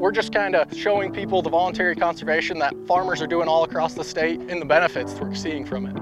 We're just kind of showing people the voluntary conservation that farmers are doing all across the state and the benefits we're seeing from it.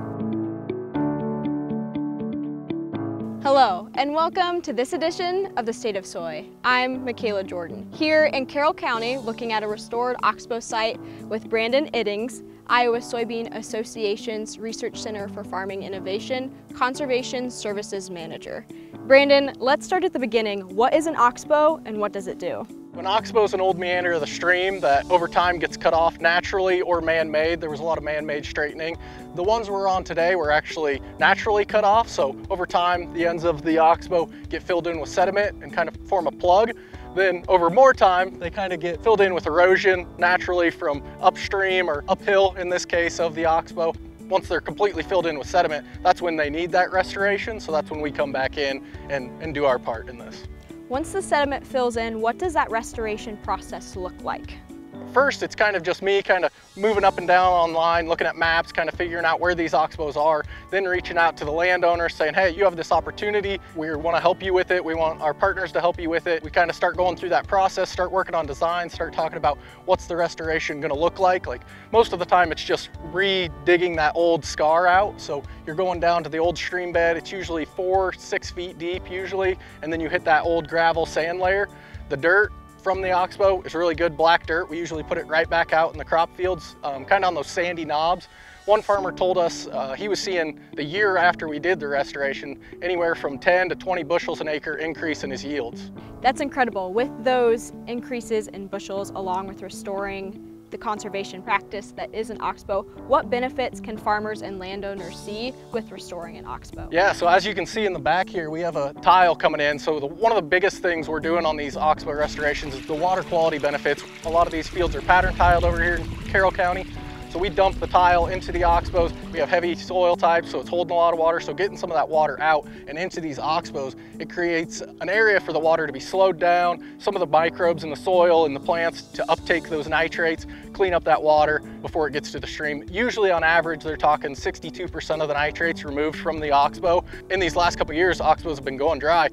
Hello, and welcome to this edition of the State of Soy. I'm Michaela Jordan, here in Carroll County looking at a restored Oxbow site with Brandon Iddings, Iowa Soybean Association's Research Center for Farming Innovation, Conservation Services Manager. Brandon, let's start at the beginning. What is an oxbow and what does it do? An oxbow is an old meander of the stream that over time gets cut off naturally or man-made. There was a lot of man-made straightening. The ones we're on today were actually naturally cut off, so over time the ends of the oxbow get filled in with sediment and kind of form a plug. Then over more time, they kind of get filled in with erosion naturally from upstream or uphill in this case of the oxbow. Once they're completely filled in with sediment, that's when they need that restoration. So that's when we come back in and, and do our part in this. Once the sediment fills in, what does that restoration process look like? First, it's kind of just me kind of moving up and down online, looking at maps, kind of figuring out where these oxbows are, then reaching out to the landowner saying, hey, you have this opportunity. We want to help you with it. We want our partners to help you with it. We kind of start going through that process, start working on design, start talking about what's the restoration going to look like. Like most of the time, it's just re-digging that old scar out. So you're going down to the old stream bed. It's usually four, six feet deep usually. And then you hit that old gravel sand layer. The dirt from the oxbow is really good black dirt. We usually put it right back out in the crop fields, um, kind of on those sandy knobs. One farmer told us uh, he was seeing the year after we did the restoration anywhere from 10 to 20 bushels an acre increase in his yields. That's incredible. With those increases in bushels along with restoring the conservation practice that is an oxbow, what benefits can farmers and landowners see with restoring an oxbow? Yeah, so as you can see in the back here, we have a tile coming in. So the, one of the biggest things we're doing on these oxbow restorations is the water quality benefits. A lot of these fields are pattern tiled over here in Carroll County. So we dump the tile into the oxbows. We have heavy soil types, so it's holding a lot of water. So getting some of that water out and into these oxbows, it creates an area for the water to be slowed down, some of the microbes in the soil and the plants to uptake those nitrates, clean up that water before it gets to the stream. Usually on average, they're talking 62% of the nitrates removed from the oxbow. In these last couple years, oxbows have been going dry.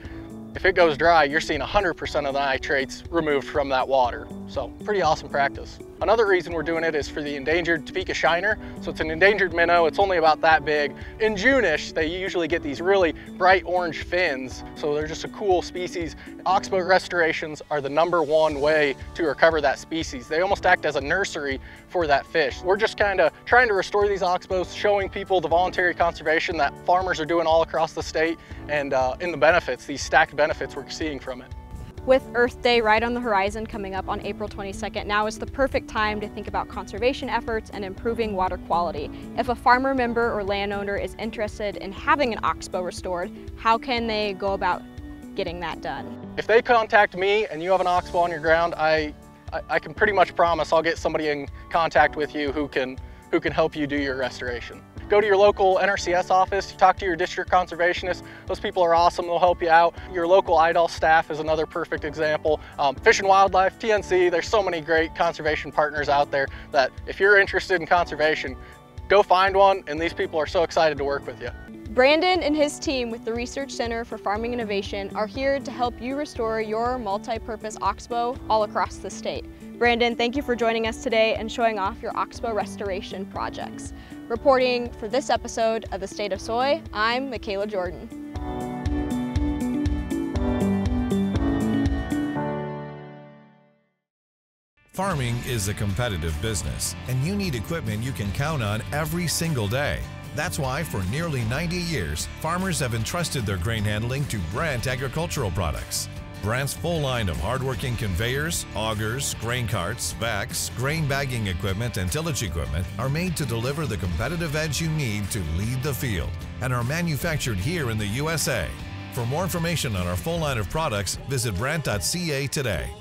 If it goes dry, you're seeing 100% of the nitrates removed from that water. So pretty awesome practice. Another reason we're doing it is for the endangered Topeka shiner. So it's an endangered minnow, it's only about that big. In June-ish, they usually get these really bright orange fins. So they're just a cool species. Oxbow restorations are the number one way to recover that species. They almost act as a nursery for that fish. We're just kind of trying to restore these oxbows, showing people the voluntary conservation that farmers are doing all across the state and uh, in the benefits, these stacked benefits we're seeing from it. With Earth Day right on the horizon coming up on April 22nd, now is the perfect time to think about conservation efforts and improving water quality. If a farmer member or landowner is interested in having an oxbow restored, how can they go about getting that done? If they contact me and you have an oxbow on your ground, I, I, I can pretty much promise I'll get somebody in contact with you who can, who can help you do your restoration. Go to your local NRCS office, talk to your district conservationist. Those people are awesome, they'll help you out. Your local IDALS staff is another perfect example. Um, Fish and Wildlife, TNC, there's so many great conservation partners out there that if you're interested in conservation, go find one and these people are so excited to work with you. Brandon and his team with the Research Center for Farming Innovation are here to help you restore your multi-purpose oxbow all across the state. Brandon, thank you for joining us today and showing off your oxbow restoration projects. Reporting for this episode of The State of Soy, I'm Michaela Jordan. Farming is a competitive business, and you need equipment you can count on every single day. That's why for nearly 90 years, farmers have entrusted their grain handling to Brandt Agricultural Products. Brandt's full line of hardworking conveyors, augers, grain carts, vacs, grain bagging equipment, and tillage equipment are made to deliver the competitive edge you need to lead the field and are manufactured here in the USA. For more information on our full line of products, visit brandt.ca today.